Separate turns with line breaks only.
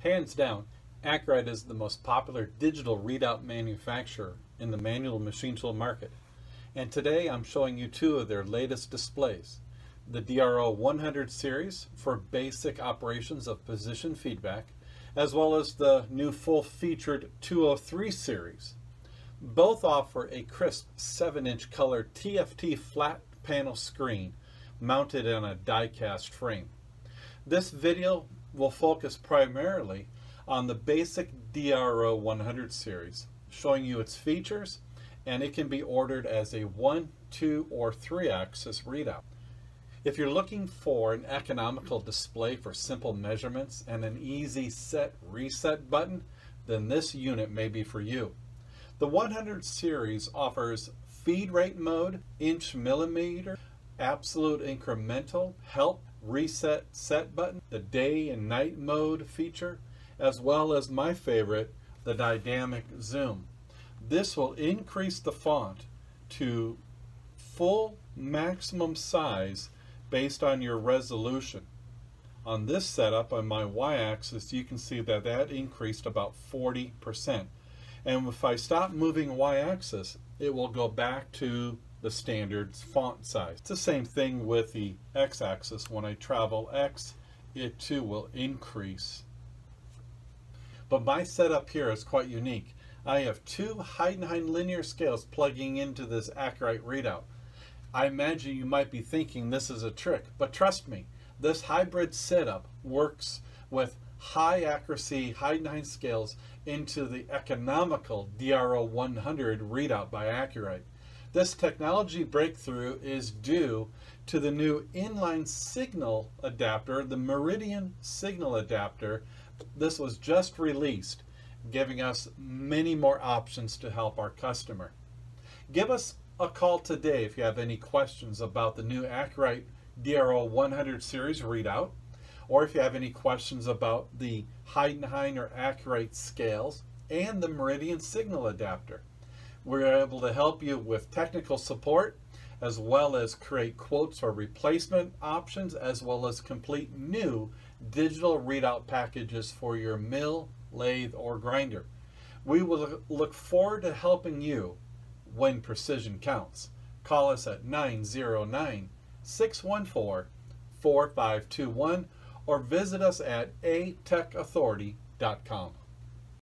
Hands down, Acu-Rite is the most popular digital readout manufacturer in the manual machine tool market. And today I'm showing you two of their latest displays. The DRO 100 series for basic operations of position feedback, as well as the new full-featured 203 series. Both offer a crisp 7-inch color TFT flat panel screen mounted on a die-cast frame. This video will focus primarily on the basic DRO 100 series, showing you its features, and it can be ordered as a 1, 2, or 3 axis readout. If you're looking for an economical display for simple measurements and an easy set reset button, then this unit may be for you. The 100 series offers feed rate mode, inch millimeter, absolute incremental, help, reset set button, the day and night mode feature, as well as my favorite, the dynamic zoom. This will increase the font to full maximum size based on your resolution. On this setup on my y-axis you can see that that increased about 40%. And if I stop moving y-axis it will go back to the standard font size. It's the same thing with the x-axis. When I travel x it too will increase but my setup here is quite unique. I have two Heidenhain linear scales plugging into this Acu-Rite readout. I imagine you might be thinking this is a trick, but trust me, this hybrid setup works with high accuracy Heidenhain scales into the economical DRO 100 readout by Acu-Rite. This technology breakthrough is due to the new inline signal adapter, the Meridian signal adapter. This was just released, giving us many more options to help our customer. Give us a call today if you have any questions about the new Acu-Rite DRO 100 series readout, or if you have any questions about the Heidenhain or Acu-Rite scales and the Meridian signal adapter. We're able to help you with technical support as well as create quotes or replacement options as well as complete new digital readout packages for your mill, lathe, or grinder. We will look forward to helping you when precision counts. Call us at 909 614 4521 or visit us at atechauthority.com.